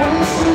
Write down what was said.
We.